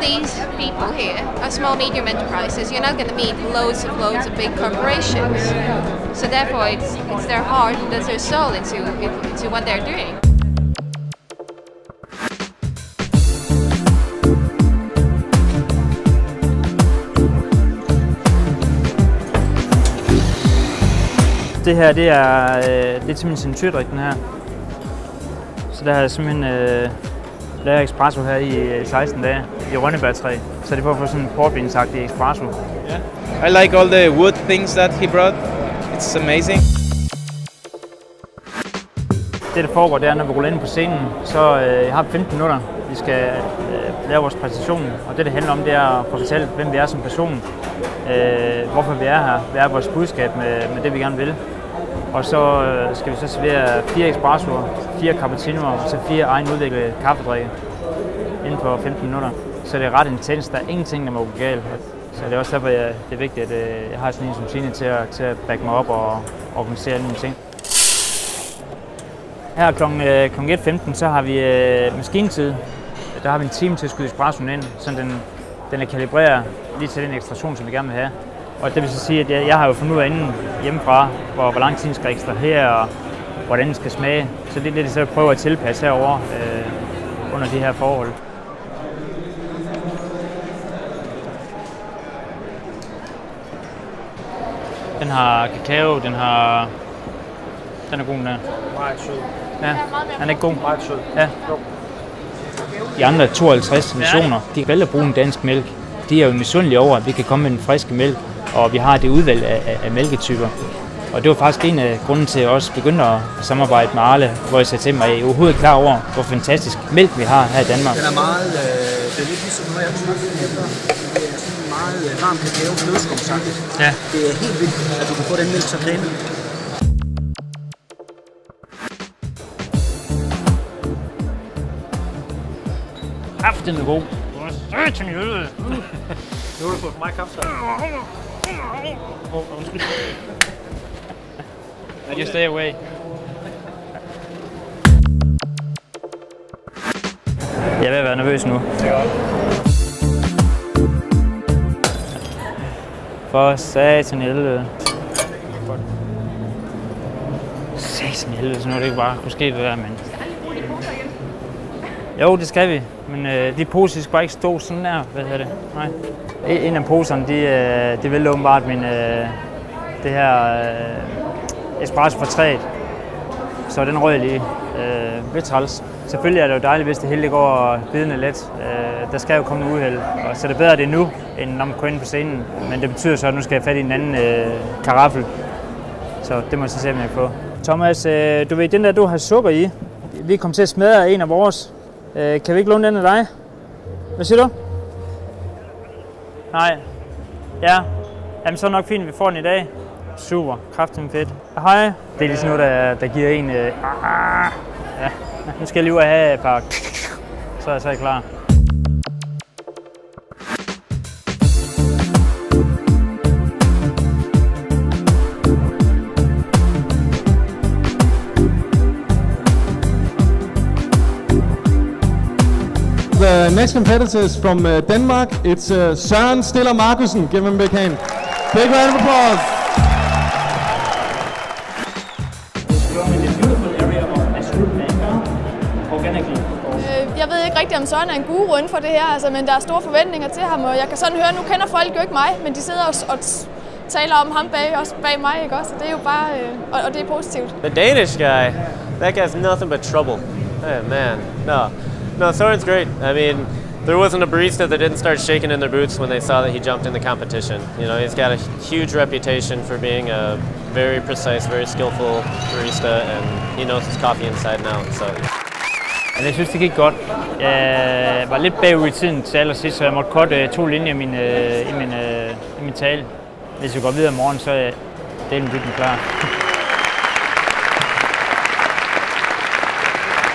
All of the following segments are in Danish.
these people here are small medium enterprises. You're not going to meet loads of loads of big corporations. So therefore, it's it's their heart and it's their soul into into what they're doing. Det her, det er, øh, det er til min centurdrik, den her. Så der har jeg simpelthen øh, lavet espresso her i øh, 16 dage i rønnebærtræ. Så det er for at få sådan en portvinsagtig espresso. Yeah. I like all the wood things that he brought. It's amazing. Det, der foregår, det er, når vi ruller ind på scenen, så øh, jeg har 15 minutter. Vi skal øh, lave vores præsentation, og det, det handler om, det er at få fortalt, hvem vi er som person, øh, hvorfor vi er her, hvad er vores budskab med, med det, vi gerne vil. Og så øh, skal vi så servere fire espressoer, fire cappuccinoer og så fire egenudviklede kaffedrikke inden for 15 minutter. Så det er ret intens, der er ingenting, der må gå galt. Så det er også derfor, jeg, det er vigtigt, at øh, jeg har sådan en som Signe til at, til at back mig op og organisere alle mine ting. Her kl. kl. 1.15, så har vi øh. Der har vi en time til at skyde espressoen ind, så den, den er kalibreret lige til den ekstraktion, som vi gerne vil have. Og det vil så sige, at jeg, jeg har jo fundet ud af inden hjemmefra, hvor, hvor lang tid skal ekstrahere, og hvordan den skal smage. Så det er det, jeg så prøver at tilpasse herover øh, under de her forhold. Den har kakao, den har... Den er god, den der. Meget sød. Ja, den er ikke god. Meget sød. Ja. De andre 52 nationer, de vælger at bruge en dansk mælk. De er jo misundelige over, at vi kan komme med den friske mælk, og vi har det udvalg af, af, af mælketyper. Og det var faktisk en af grunden til, at jeg også begyndte at samarbejde med Arle, hvor jeg sagde til mig, at jeg er overhovedet klar over, hvor fantastisk mælk vi har her i Danmark. Den er meget, øh, det er lidt ligesom, når jeg snakker er meget øh, varm kakao, flødeskumsagtigt. Ja. Det er helt vildt, at du kan få den mælk så cremet. Haft, den er god. Satan i øde. Nu har du fået for mig kaffe. Oh, undskyld. You stay away. Jeg vil være nervøs nu. For satan helvede. Satan helvede, så nu er det ikke bare kunne ske det der, men... Jo, det skal vi, men øh, de poser skal bare ikke stå sådan der, hvad hedder det? Nej. En af poserne, de, øh, de vil åbenbart min, øh, det her øh, espresso fra træet. Så den røg lige. Øh, lidt træls. Selvfølgelig er det jo dejligt, hvis det hele det går bidende let. Øh, der skal jo komme en uheld, og så er det bedre det nu, end når man går ind på scenen. Men det betyder så, at nu skal jeg fat i en anden øh, karaffel. Så det må jeg så se, om jeg kan få. Thomas, øh, du ved, den der, du har sukker i, vi kom til at smadre en af vores. Øh, kan vi ikke låne den af dig? Hvad siger du? Nej. Ja. Jamen, så er det nok fint, at vi får den i dag. Super. Kraftigt fedt. Hej. Det er ligesom noget, der, der giver en... Øh, ah, ah, ja. Nu skal jeg lige ud og have et par... Så er jeg så er jeg klar. The next competitor is from uh, Denmark. It's uh, Søren Stiller Markusen. Give him a big hand. Big round of applause. Øh, Jeg ved ikke rigtig, om Søren er en guru inden for det her, altså, men der er store forventninger til ham, og jeg kan sådan høre, nu kender folk jo ikke mig, men de sidder og, og taler om ham bag, også bag mig, ikke også? Så det er jo bare, øh, og, og det er positivt. The Danish guy, that guy's nothing but trouble. Oh man, no, no. Thorin's great. I mean, there wasn't a barista that didn't start shaking in their boots when they saw that he jumped in the competition. You know, he's got a huge reputation for being a very precise, very skillful barista, and he knows his coffee inside and out. So. Men jeg synes, det gik godt. Jeg var lidt bagud i tiden til allersidst, så jeg måtte korte to linjer i min, øh, i min, øh, i min tale. Hvis vi går videre i morgen, så er delen bygden klar.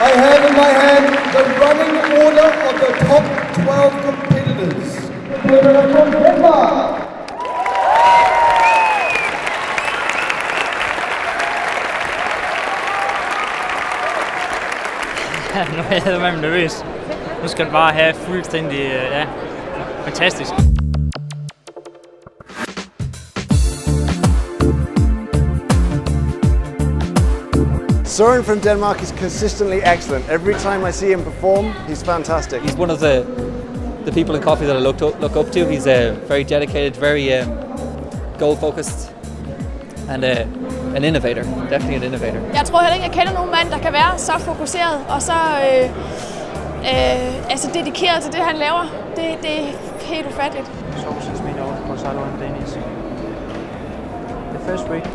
I have in my hand the running order of the top 12 competitors. Competitor from Denmark. nu er jeg med nervøs. nu skal du bare have fuldstændig, øh, ja, fantastisk. Søren from Denmark is consistently excellent. Every time I see him perform, he's fantastic. He's one of the the people in coffee that I look to, look up to. He's uh, very dedicated, very um, goal focused, and uh, an innovator. Definitely an innovator. Jeg tror heller ikke, jeg kender nogen mand, der kan være så fokuseret og så øh, øh, altså dedikeret til det, han laver. Det, det er helt ufatteligt. Sauces made out of Gonzalo and Danish. The first week,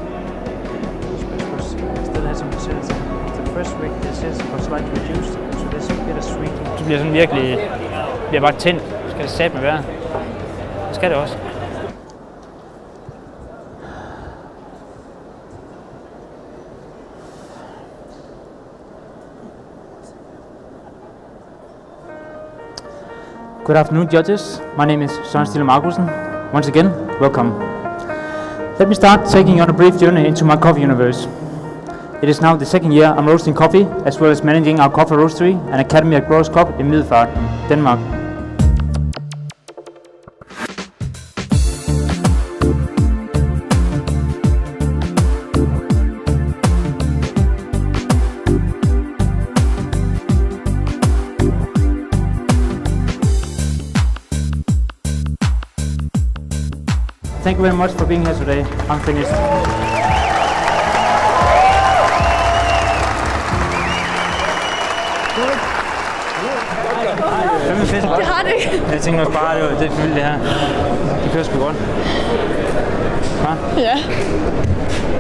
Det bliver sådan virkelig, bliver bare tændt. Skal det sætte med være? Det skal det også. Good afternoon, judges. My name is Søren Stille Markusen. Once again, welcome. Let me start taking you on a brief journey into my coffee universe. It is now the second year I'm roasting coffee, as well as managing our coffee roastery and Academy of Growers Club in Middelfart, Denmark. Thank you very much for being here today. I'm finished. Det har det ikke. Jeg tænker nok bare, det var det fylde det her. Det kører sgu godt. Hva? Ja.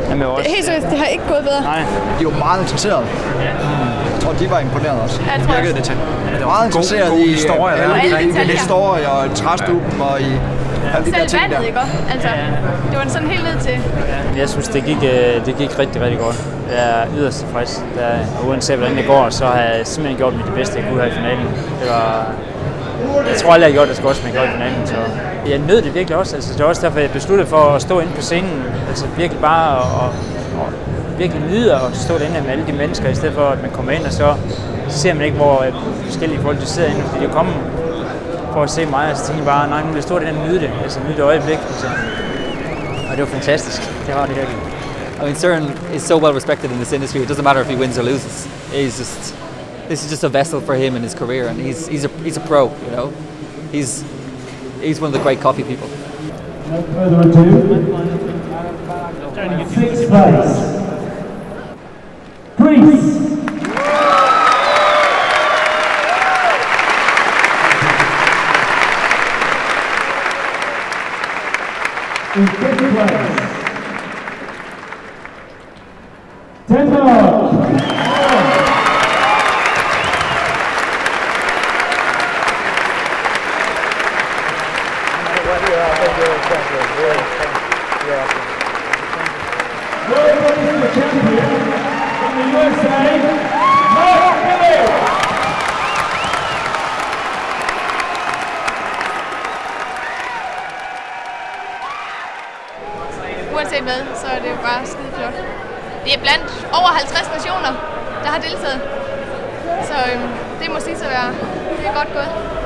Jamen, jeg var også, Helt seriøst, det har ikke gået bedre. Nej. De var meget interesserede. Jeg tror, de var imponeret også. Ja, det tror jeg Virkede også. det til. Meget interesseret i historier, alle der. omkring Alle detaljer. historier og træstuben og i alle de der Selv ting der. vandet, ikke også? Altså, det var sådan helt ned til. Jeg synes, det gik, øh, det gik rigtig, rigtig godt. Jeg er yderst tilfreds. Der, og uanset hvordan det går, så har jeg simpelthen gjort mit det bedste, jeg kunne her i finalen. Det var, jeg tror aldrig, jeg gjorde det så godt, som jeg gjorde i finalen. Så jeg nød det virkelig også. Altså, det var også derfor, jeg besluttede for at stå inde på scenen. Altså virkelig bare og, og, virkelig nyde at stå derinde med alle de mennesker, i stedet for at man kommer ind, og så ser man ikke, hvor øh, forskellige folk de sidder inde, fordi de kommer for at se mig, og så tænkte jeg bare, nej, nu vil jeg stå derinde og nyde det, altså nyde det øjeblik. Altså. Og det var fantastisk. Det var det virkelig. I mean, CERN is so well respected in this industry. It doesn't matter if he wins or loses. He's just this is just a vessel for him in his career, and he's he's a he's a pro. You know, he's he's one of the great coffee people. place, Greece. In fifth place, Denmark. World Race Champion from the USA, Mark Miller. Uanset hvad, så er det jo bare skide flot. Det er blandt over 50 nationer, der har deltaget. Så øhm, det må sige at være det er godt gået.